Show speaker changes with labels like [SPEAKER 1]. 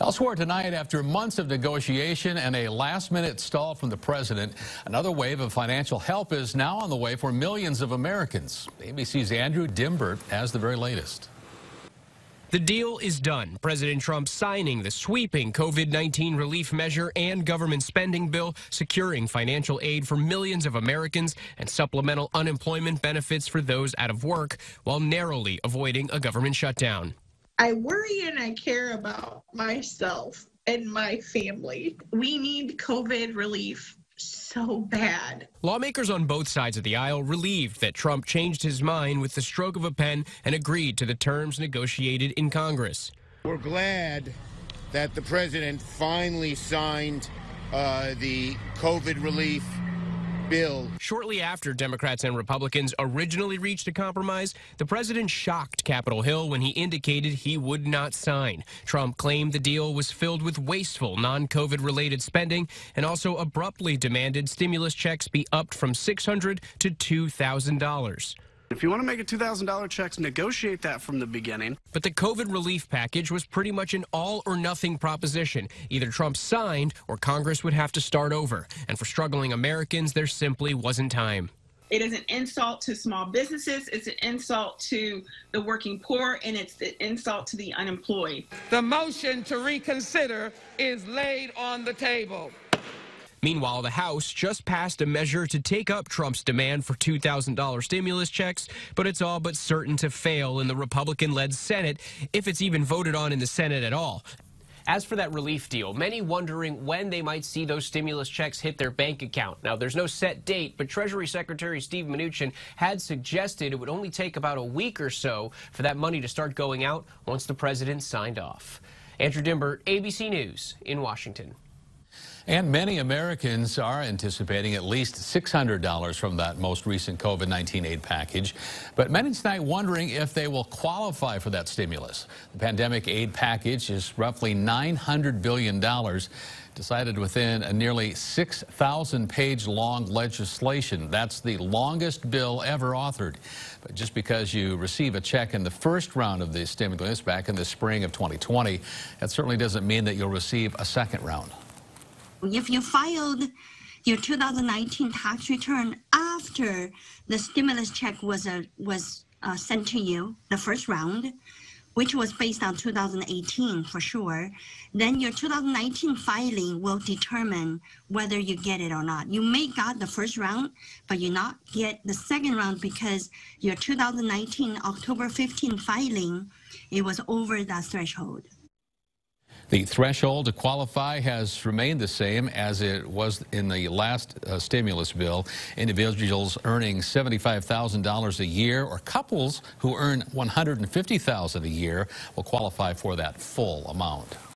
[SPEAKER 1] Elsewhere tonight, after months of negotiation and a last-minute stall from the president, another wave of financial help is now on the way for millions of Americans. ABC's Andrew Dymburt has the very latest.
[SPEAKER 2] The deal is done. President Trump signing the sweeping COVID-19 relief measure and government spending bill, securing financial aid for millions of Americans and supplemental unemployment benefits for those out of work, while narrowly avoiding a government shutdown.
[SPEAKER 3] I worry and I care about myself and my family. We need COVID relief so bad.
[SPEAKER 2] Lawmakers on both sides of the aisle relieved that Trump changed his mind with the stroke of a pen and agreed to the terms negotiated in Congress.
[SPEAKER 4] We're glad that the president finally signed uh, the COVID relief bill.
[SPEAKER 2] Shortly after Democrats and Republicans originally reached a compromise, the president shocked Capitol Hill when he indicated he would not sign. Trump claimed the deal was filled with wasteful non-COVID related spending and also abruptly demanded stimulus checks be upped from 600 to $2,000.
[SPEAKER 5] If you want to make a $2,000 checks, negotiate that from the beginning.
[SPEAKER 2] But the COVID relief package was pretty much an all or nothing proposition. Either Trump signed or Congress would have to start over. And for struggling Americans, there simply wasn't time.
[SPEAKER 3] It is an insult to small businesses, it's an insult to the working poor, and it's an insult to the unemployed.
[SPEAKER 6] The motion to reconsider is laid on the table.
[SPEAKER 2] Meanwhile, the House just passed a measure to take up Trump's demand for $2,000 stimulus checks, but it's all but certain to fail in the Republican led Senate if it's even voted on in the Senate at all. As for that relief deal, many wondering when they might see those stimulus checks hit their bank account. Now, there's no set date, but Treasury Secretary Steve Mnuchin had suggested it would only take about a week or so for that money to start going out once the president signed off. Andrew Dymburt, ABC News in Washington.
[SPEAKER 1] And many Americans are anticipating at least $600 from that most recent COVID-19 aid package. But many tonight wondering if they will qualify for that stimulus. The pandemic aid package is roughly $900 billion decided within a nearly 6,000 page long legislation. That's the longest bill ever authored. But just because you receive a check in the first round of the stimulus back in the spring of 2020, that certainly doesn't mean that you'll receive a second round.
[SPEAKER 7] If you filed your 2019 tax return after the stimulus check was uh, was uh, sent to you, the first round, which was based on 2018 for sure, then your 2019 filing will determine whether you get it or not. You may got the first round, but you not get the second round because your 2019 October 15 filing, it was over that threshold.
[SPEAKER 1] The threshold to qualify has remained the same as it was in the last uh, stimulus bill. Individuals earning $75,000 a year or couples who earn $150,000 a year will qualify for that full amount.